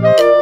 Música